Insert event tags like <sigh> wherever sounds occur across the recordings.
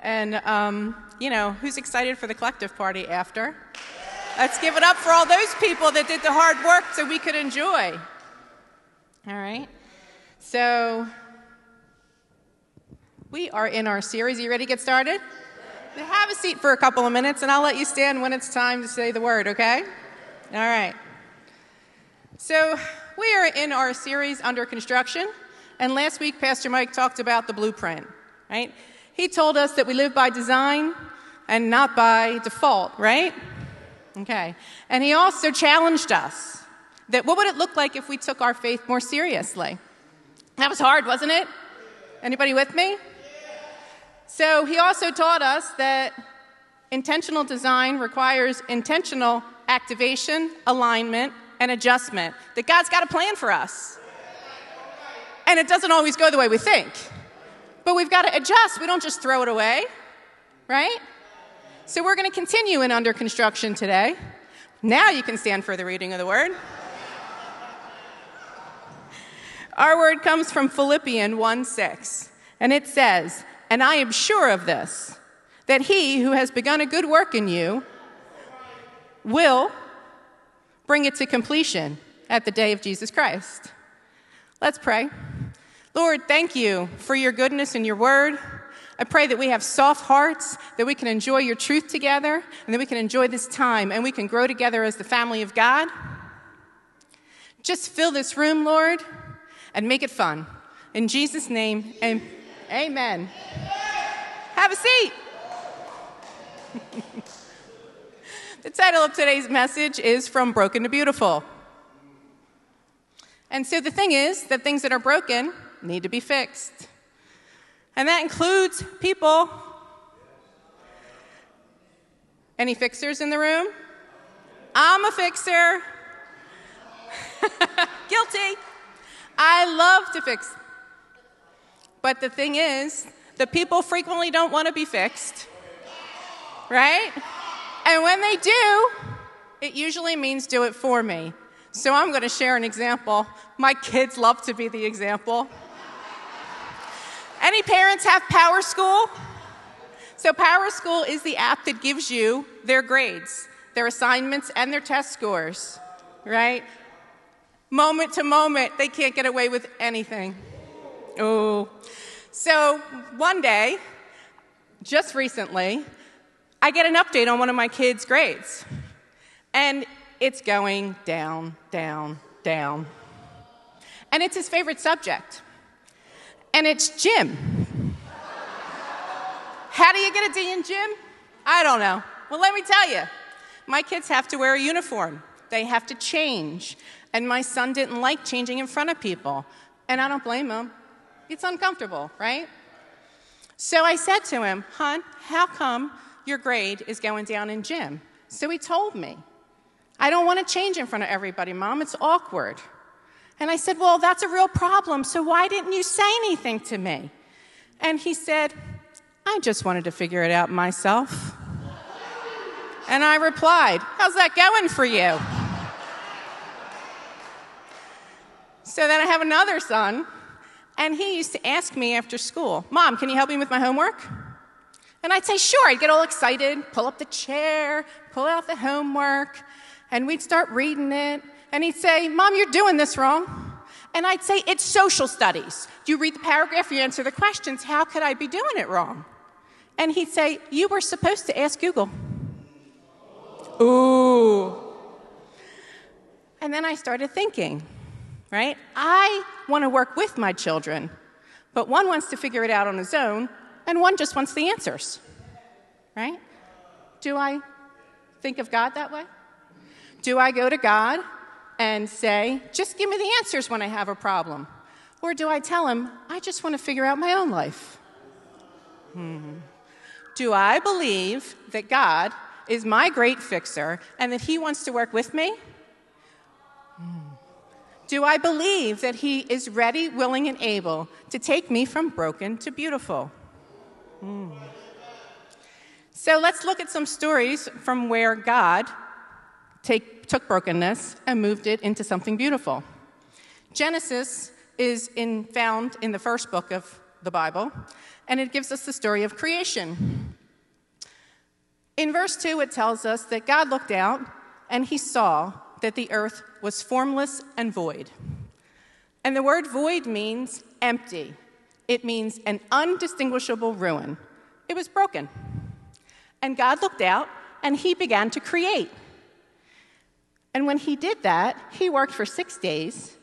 And, um, you know, who's excited for the collective party after? Let's give it up for all those people that did the hard work so we could enjoy. All right? So, we are in our series. Are you ready to get started? Have a seat for a couple of minutes, and I'll let you stand when it's time to say the word, okay? All right. So, we are in our series under construction, and last week Pastor Mike talked about the blueprint, right? He told us that we live by design and not by default, right? Okay. And he also challenged us that what would it look like if we took our faith more seriously? That was hard, wasn't it? Anybody with me? So he also taught us that intentional design requires intentional activation, alignment, and adjustment. That God's got a plan for us. And it doesn't always go the way we think. But we've got to adjust. We don't just throw it away, right? So we're going to continue in under construction today. Now you can stand for the reading of the word. Our word comes from Philippians 1 6, and it says, And I am sure of this, that he who has begun a good work in you will bring it to completion at the day of Jesus Christ. Let's pray. Lord, thank you for your goodness and your word. I pray that we have soft hearts, that we can enjoy your truth together, and that we can enjoy this time and we can grow together as the family of God. Just fill this room, Lord, and make it fun. In Jesus' name, amen. amen. Have a seat. <laughs> the title of today's message is From Broken to Beautiful. And so the thing is that things that are broken need to be fixed. And that includes people. Any fixers in the room? I'm a fixer. <laughs> Guilty. I love to fix. But the thing is, the people frequently don't want to be fixed. Right? And when they do, it usually means do it for me. So I'm going to share an example. My kids love to be the example. Any parents have Power School? So, Power School is the app that gives you their grades, their assignments, and their test scores, right? Moment to moment, they can't get away with anything. Oh. So, one day, just recently, I get an update on one of my kids' grades. And it's going down, down, down. And it's his favorite subject and it's gym. How do you get a D in gym? I don't know. Well, let me tell you. My kids have to wear a uniform. They have to change. And my son didn't like changing in front of people. And I don't blame him. It's uncomfortable, right? So I said to him, Hon, how come your grade is going down in gym? So he told me, I don't want to change in front of everybody, Mom. It's awkward. And I said, Well, that's a real problem, so why didn't you say anything to me? And he said, I just wanted to figure it out myself. And I replied, How's that going for you? So then I have another son, and he used to ask me after school, Mom, can you help me with my homework? And I'd say, Sure. I'd get all excited, pull up the chair, pull out the homework, and we'd start reading it. And he'd say, Mom, you're doing this wrong. And I'd say, It's social studies. You read the paragraph, you answer the questions. How could I be doing it wrong? And he'd say, You were supposed to ask Google. Ooh. And then I started thinking, right? I want to work with my children, but one wants to figure it out on his own, and one just wants the answers, right? Do I think of God that way? Do I go to God and say, just give me the answers when I have a problem? Or do I tell him, I just want to figure out my own life? Hmm. Do I believe that God is my great fixer and that he wants to work with me? Hmm. Do I believe that he is ready, willing, and able to take me from broken to beautiful? Hmm. So let's look at some stories from where God take, took brokenness and moved it into something beautiful. Genesis is in, found in the first book of the Bible, and it gives us the story of creation. In verse 2, it tells us that God looked out and he saw that the earth was formless and void. And the word void means empty, it means an undistinguishable ruin. It was broken. And God looked out and he began to create. And when he did that, he worked for six days,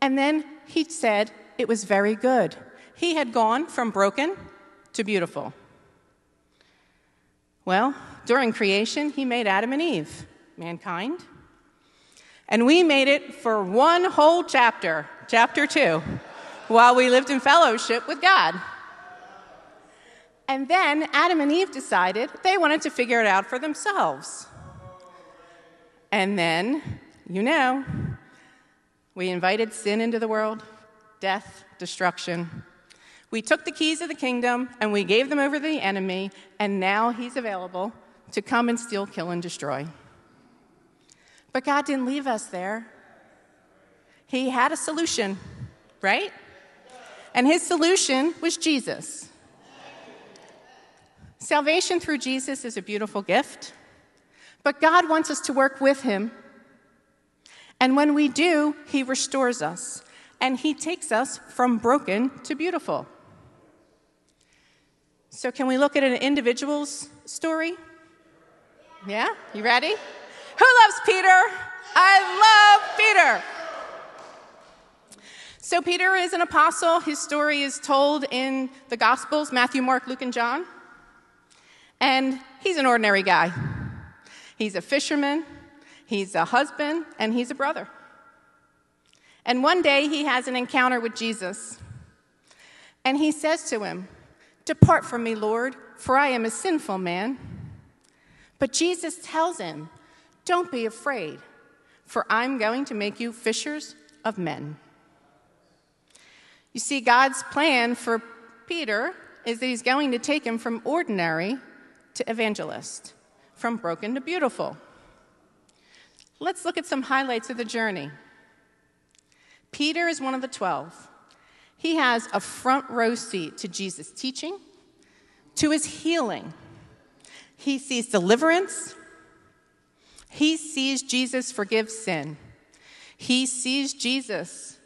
and then he said it was very good. He had gone from broken to beautiful. Well, during creation, he made Adam and Eve, mankind. And we made it for one whole chapter, chapter two, while we lived in fellowship with God. And then Adam and Eve decided they wanted to figure it out for themselves. And then, you know, we invited sin into the world, death, destruction. We took the keys of the kingdom and we gave them over to the enemy, and now he's available to come and steal, kill, and destroy. But God didn't leave us there. He had a solution, right? And his solution was Jesus. Salvation through Jesus is a beautiful gift, but God wants us to work with him. And when we do, he restores us and he takes us from broken to beautiful. So, can we look at an individual's story? Yeah? You ready? Who loves Peter? I love Peter. So, Peter is an apostle. His story is told in the Gospels Matthew, Mark, Luke, and John. And he's an ordinary guy. He's a fisherman, he's a husband, and he's a brother. And one day he has an encounter with Jesus. And he says to him, Depart from me, Lord, for I am a sinful man. But Jesus tells him, Don't be afraid, for I'm going to make you fishers of men. You see, God's plan for Peter is that he's going to take him from ordinary to evangelist, from broken to beautiful. Let's look at some highlights of the journey. Peter is one of the 12. He has a front row seat to Jesus' teaching, to his healing. He sees deliverance. He sees Jesus forgive sin. He sees Jesus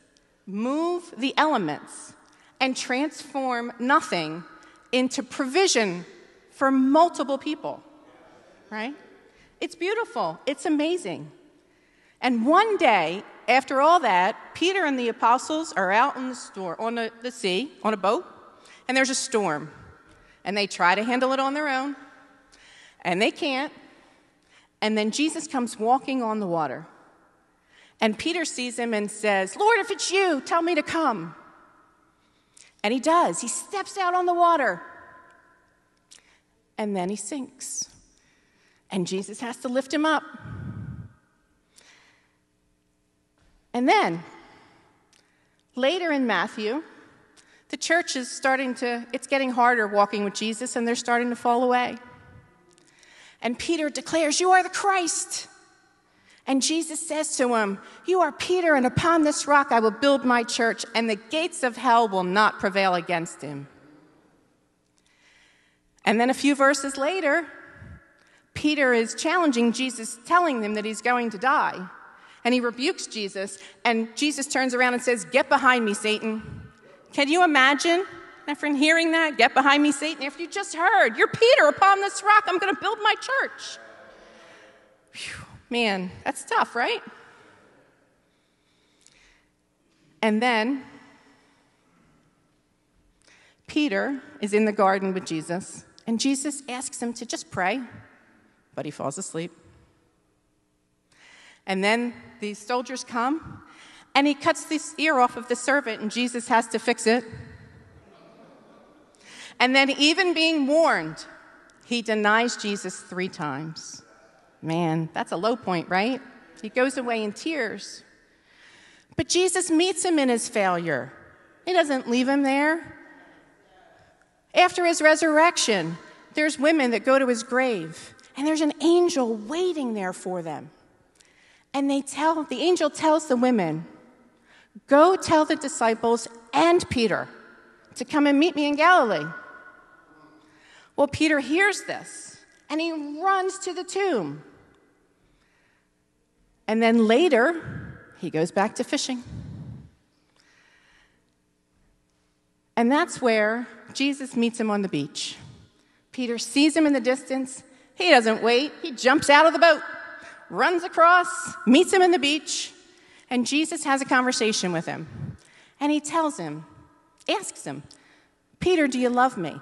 move the elements and transform nothing into provision for multiple people, right? It's beautiful, it's amazing. And one day, after all that, Peter and the apostles are out on the, store, on the, the sea, on a boat, and there's a storm. And they try to handle it on their own, and they can't. And then Jesus comes walking on the water. And Peter sees him and says, Lord, if it's you, tell me to come. And he does. He steps out on the water and then he sinks. And Jesus has to lift him up. And then, later in Matthew, the church is starting to, it's getting harder walking with Jesus, and they're starting to fall away. And Peter declares, You are the Christ. And Jesus says to him, You are Peter, and upon this rock I will build my church, and the gates of hell will not prevail against him. And then a few verses later, Peter is challenging Jesus, telling him that he's going to die. And he rebukes Jesus, and Jesus turns around and says, Get behind me, Satan. Can you imagine, after hearing that? Get behind me, Satan. If you just heard, You're Peter, upon this rock, I'm going to build my church. Whew, man, that's tough, right? And then Peter is in the garden with Jesus. And Jesus asks him to just pray, but he falls asleep. And then these soldiers come, and he cuts the ear off of the servant, and Jesus has to fix it. And then, even being warned, he denies Jesus three times. Man, that's a low point, right? He goes away in tears. But Jesus meets him in his failure. He doesn't leave him there. After his resurrection, there's women that go to his grave, and there's an angel waiting there for them. And they tell, the angel tells the women, Go tell the disciples and Peter to come and meet me in Galilee. Well, Peter hears this and he runs to the tomb. And then later, he goes back to fishing. And that's where Jesus meets him on the beach. Peter sees him in the distance. He doesn't wait, he jumps out of the boat, runs across, meets him in the beach, and Jesus has a conversation with him. And he tells him, asks him, Peter, do you love me?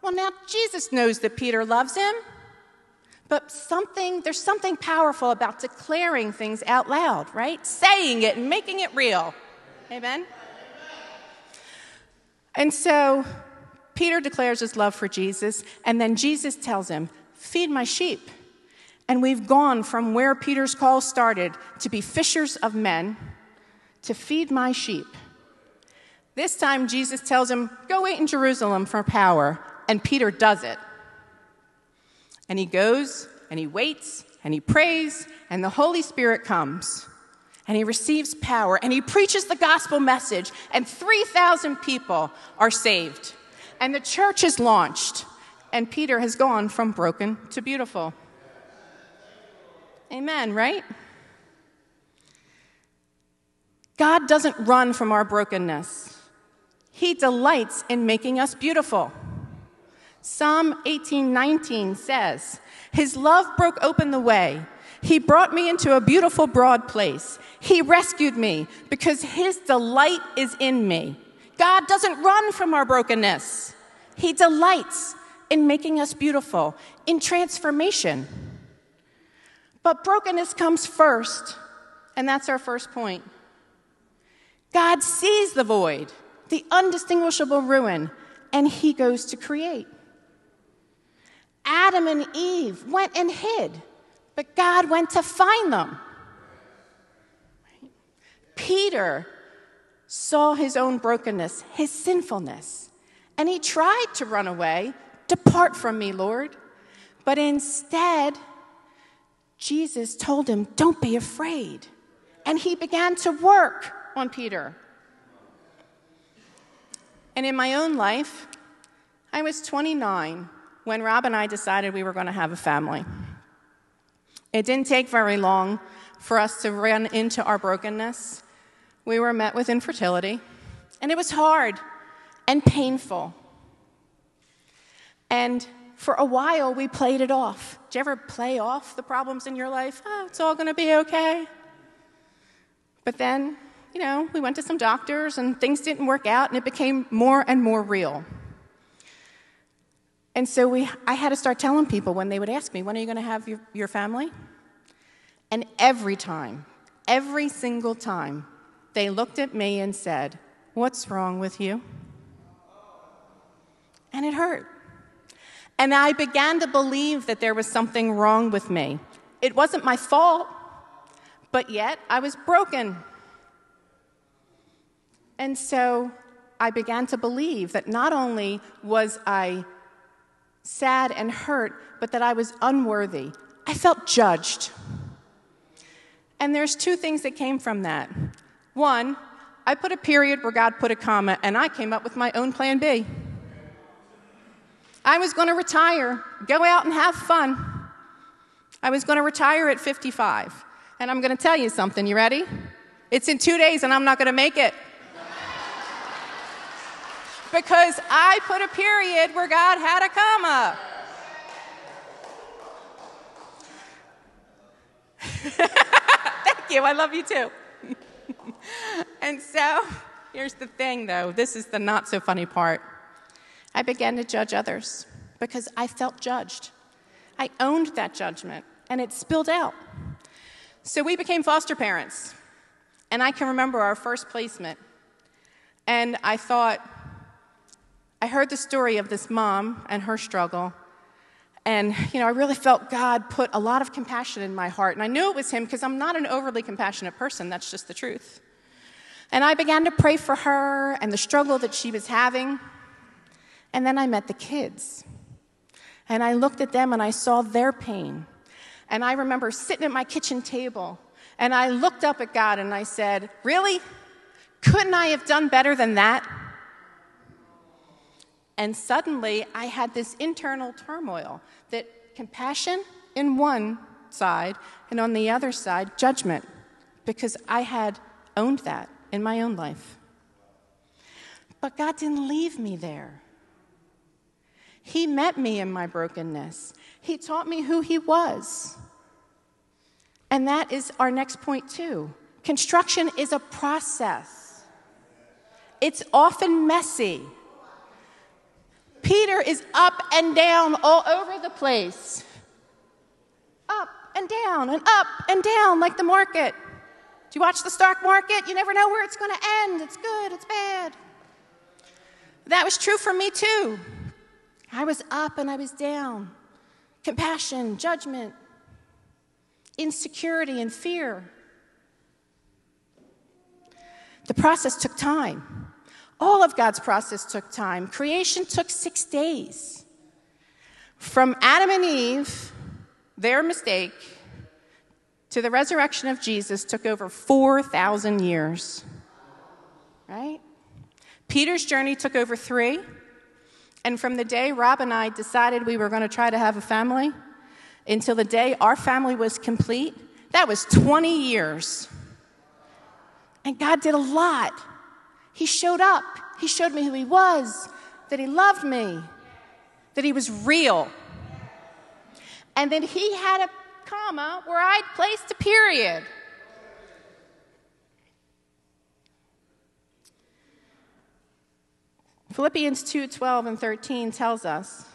Well, now Jesus knows that Peter loves him, but something, there's something powerful about declaring things out loud, right? Saying it and making it real. Amen? And so Peter declares his love for Jesus, and then Jesus tells him, Feed my sheep. And we've gone from where Peter's call started to be fishers of men to feed my sheep. This time, Jesus tells him, Go wait in Jerusalem for power. And Peter does it. And he goes and he waits and he prays, and the Holy Spirit comes and he receives power and he preaches the gospel message, and 3,000 people are saved. And the church is launched, and Peter has gone from broken to beautiful. Amen, right? God doesn't run from our brokenness. He delights in making us beautiful. Psalm 18:19 says, "His love broke open the way. He brought me into a beautiful broad place. He rescued me because his delight is in me." God doesn't run from our brokenness. He delights in making us beautiful, in transformation. But brokenness comes first, and that's our first point. God sees the void, the undistinguishable ruin, and he goes to create. Adam and Eve went and hid, but God went to find them. Peter saw his own brokenness, his sinfulness, and he tried to run away. Depart from me, Lord. But instead, Jesus told him, Don't be afraid. And he began to work on Peter. And in my own life, I was 29 when Rob and I decided we were going to have a family. It didn't take very long for us to run into our brokenness. We were met with infertility, and it was hard and painful. And for a while, we played it off. Did you ever play off the problems in your life? Oh, it's all going to be okay. But then, you know, we went to some doctors and things didn't work out, and it became more and more real. And so we, I had to start telling people when they would ask me, When are you going to have your, your family? And every time, every single time, they looked at me and said, What's wrong with you? And it hurt. And I began to believe that there was something wrong with me. It wasn't my fault, but yet I was broken. And so I began to believe that not only was I sad and hurt, but that I was unworthy. I felt judged. And there's two things that came from that. One, I put a period where God put a comma, and I came up with my own plan B. I was going to retire, go out and have fun. I was going to retire at 55. And I'm going to tell you something. You ready? It's in two days, and I'm not going to make it because I put a period where God had a comma. <laughs> Thank you. I love you too. <laughs> and so, here's the thing though this is the not so funny part. I began to judge others because I felt judged. I owned that judgment and it spilled out. So we became foster parents. And I can remember our first placement. And I thought, I heard the story of this mom and her struggle. And, you know, I really felt God put a lot of compassion in my heart. And I knew it was Him because I'm not an overly compassionate person. That's just the truth. And I began to pray for her and the struggle that she was having. And then I met the kids. And I looked at them and I saw their pain. And I remember sitting at my kitchen table and I looked up at God and I said, Really? Couldn't I have done better than that? And suddenly I had this internal turmoil that compassion in one side and on the other side, judgment, because I had owned that in my own life. But God didn't leave me there. He met me in my brokenness. He taught me who He was. And that is our next point, too. Construction is a process, it's often messy. Peter is up and down all over the place. Up and down and up and down like the market. Do you watch the stock market? You never know where it's going to end. It's good, it's bad. That was true for me too. I was up and I was down. Compassion, judgment, insecurity, and fear. The process took time. All of God's process took time. Creation took six days. From Adam and Eve, their mistake, to the resurrection of Jesus took over 4,000 years. Right? Peter's journey took over three. And from the day Rob and I decided we were going to try to have a family until the day our family was complete, that was 20 years. And God did a lot. He showed up, He showed me who He was, that He loved me, that He was real. And then He had a comma where I'd placed a period. Philippians 2 12 and 13 tells us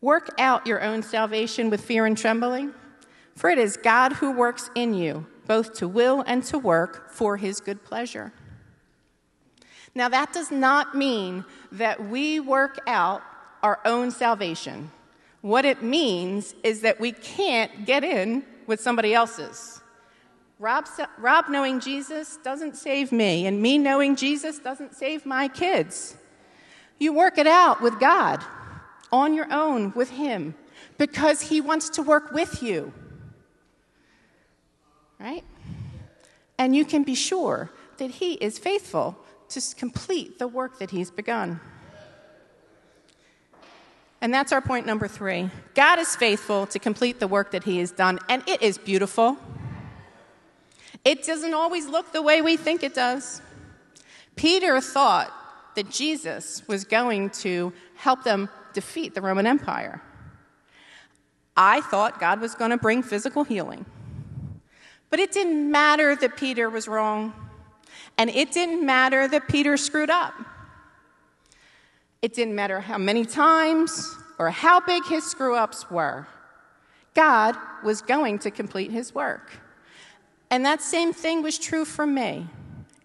Work out your own salvation with fear and trembling, for it is God who works in you, both to will and to work for his good pleasure. Now, that does not mean that we work out our own salvation. What it means is that we can't get in with somebody else's. Rob, Rob knowing Jesus doesn't save me, and me knowing Jesus doesn't save my kids. You work it out with God on your own with Him because He wants to work with you. Right? And you can be sure that He is faithful to complete the work that He's begun. And that's our point number three. God is faithful to complete the work that He has done, and it is beautiful. It doesn't always look the way we think it does. Peter thought that Jesus was going to help them defeat the Roman Empire. I thought God was going to bring physical healing. But it didn't matter that Peter was wrong, and it didn't matter that Peter screwed up. It didn't matter how many times or how big his screw ups were. God was going to complete his work. And that same thing was true for me.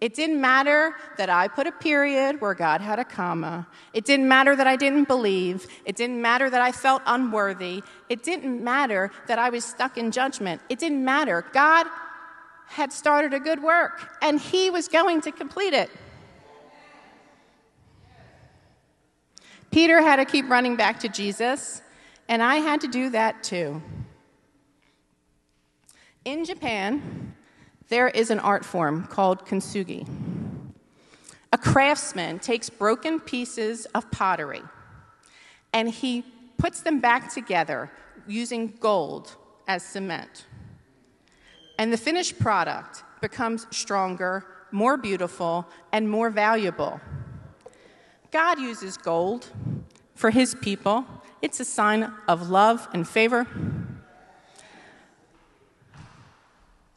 It didn't matter that I put a period where God had a comma. It didn't matter that I didn't believe. It didn't matter that I felt unworthy. It didn't matter that I was stuck in judgment. It didn't matter. God had started a good work, and He was going to complete it. Peter had to keep running back to Jesus, and I had to do that too. In Japan, there is an art form called kintsugi. A craftsman takes broken pieces of pottery and he puts them back together using gold as cement. And the finished product becomes stronger, more beautiful, and more valuable. God uses gold for his people. It's a sign of love and favor.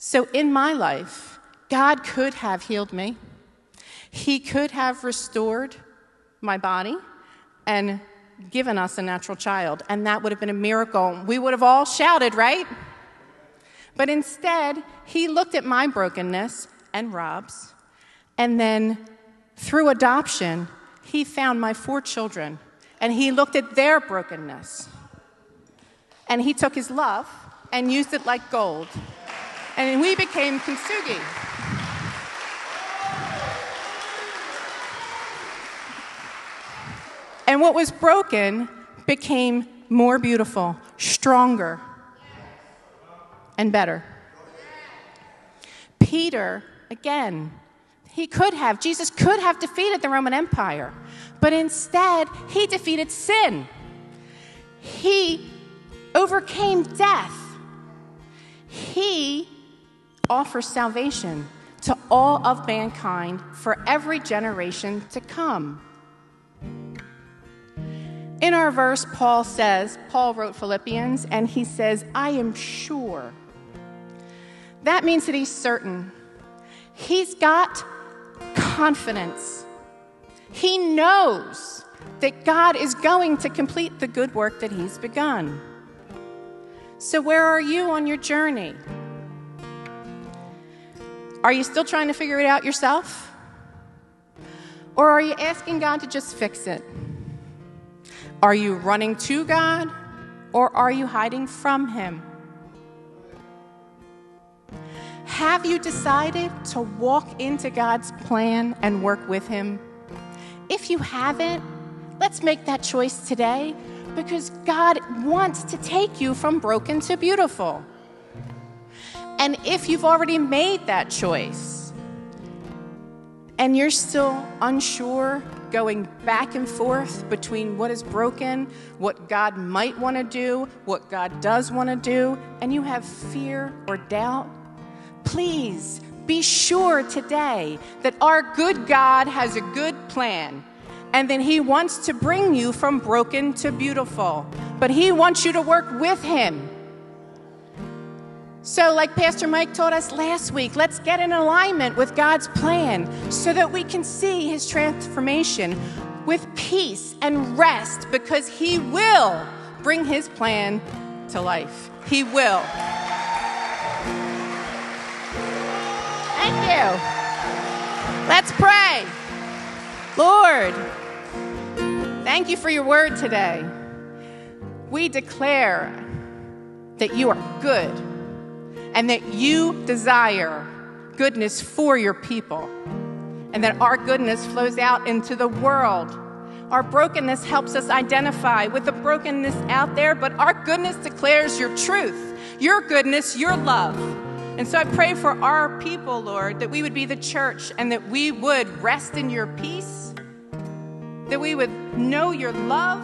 So in my life, God could have healed me. He could have restored my body and given us a natural child, and that would have been a miracle. We would have all shouted, right? But instead, he looked at my brokenness and Rob's, and then through adoption, he found my four children, and he looked at their brokenness. And he took his love and used it like gold and we became kintsugi. And what was broken became more beautiful, stronger, and better. Peter, again, he could have, Jesus could have defeated the Roman Empire, but instead, he defeated sin. He overcame death. He offers salvation to all of mankind for every generation to come. In our verse, Paul says, Paul wrote Philippians, and he says, I am sure. That means that he's certain. He's got confidence. He knows that God is going to complete the good work that he's begun. So, where are you on your journey? Are you still trying to figure it out yourself? Or are you asking God to just fix it? Are you running to God or are you hiding from Him? Have you decided to walk into God's plan and work with Him? If you haven't, let's make that choice today because God wants to take you from broken to beautiful. And if you've already made that choice and you're still unsure, going back and forth between what is broken, what God might want to do, what God does want to do, and you have fear or doubt, please be sure today that our good God has a good plan and that He wants to bring you from broken to beautiful. But He wants you to work with Him. So, like Pastor Mike taught us last week, let's get in alignment with God's plan so that we can see His transformation with peace and rest because He will bring His plan to life. He will. Thank you. Let's pray. Lord, thank you for your word today. We declare that you are good and that you desire goodness for your people, and that our goodness flows out into the world. Our brokenness helps us identify with the brokenness out there, but our goodness declares your truth, your goodness, your love. And so I pray for our people, Lord, that we would be the church and that we would rest in your peace, that we would know your love,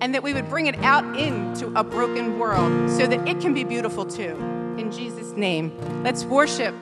and that we would bring it out into a broken world so that it can be beautiful too. In Jesus' name, let's worship